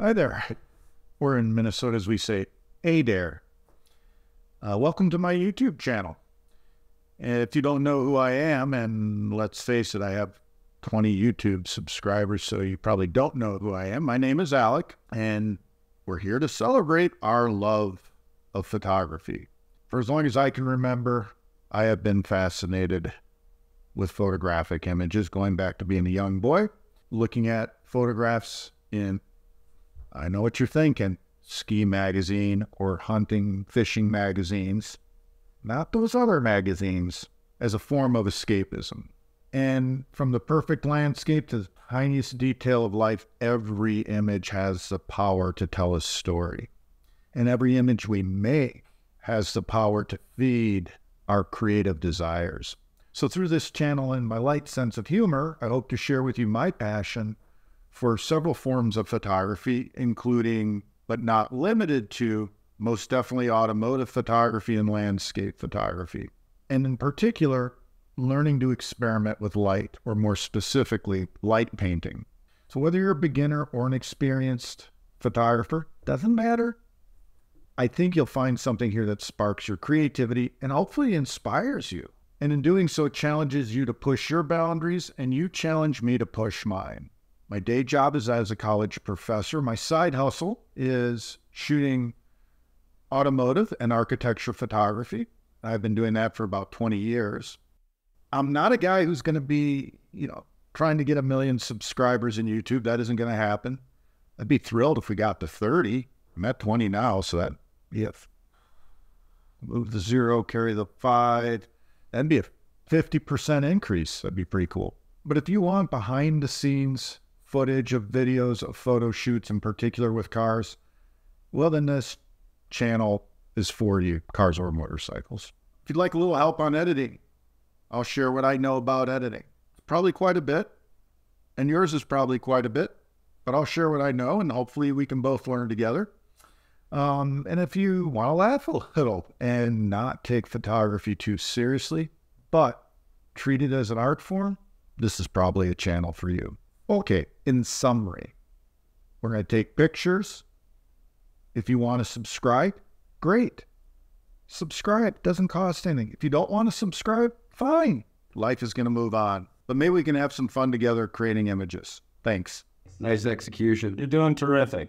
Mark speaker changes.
Speaker 1: Hi there. We're in Minnesota, as we say, Adair. Uh, welcome to my YouTube channel. If you don't know who I am, and let's face it, I have 20 YouTube subscribers, so you probably don't know who I am. My name is Alec, and we're here to celebrate our love of photography. For as long as I can remember, I have been fascinated with photographic images, going back to being a young boy, looking at photographs in, I know what you're thinking, ski magazine or hunting, fishing magazines, not those other magazines, as a form of escapism. And from the perfect landscape to the tiniest detail of life, every image has the power to tell a story. And every image we make has the power to feed our creative desires. So, through this channel and my light sense of humor, I hope to share with you my passion for several forms of photography, including, but not limited to, most definitely automotive photography and landscape photography. And in particular, learning to experiment with light, or more specifically, light painting. So, whether you're a beginner or an experienced photographer, doesn't matter. I think you'll find something here that sparks your creativity and hopefully inspires you. And in doing so, challenges you to push your boundaries, and you challenge me to push mine. My day job is as a college professor. My side hustle is shooting automotive and architecture photography. I've been doing that for about 20 years. I'm not a guy who's going to be, you know, trying to get a million subscribers in YouTube. That isn't going to happen. I'd be thrilled if we got to 30. I'm at 20 now, so that if move the zero, carry the five, That'd be a 50% increase. That'd be pretty cool. But if you want behind the scenes footage of videos of photo shoots in particular with cars, well, then this channel is for you, cars or motorcycles. If you'd like a little help on editing, I'll share what I know about editing. Probably quite a bit, and yours is probably quite a bit, but I'll share what I know, and hopefully we can both learn together. Um, and if you want to laugh a little and not take photography too seriously, but treat it as an art form, this is probably a channel for you. Okay, in summary, we're going to take pictures. If you want to subscribe, great. Subscribe doesn't cost anything. If you don't want to subscribe, fine. Life is going to move on. But maybe we can have some fun together creating images. Thanks.
Speaker 2: Nice execution.
Speaker 3: You're doing terrific.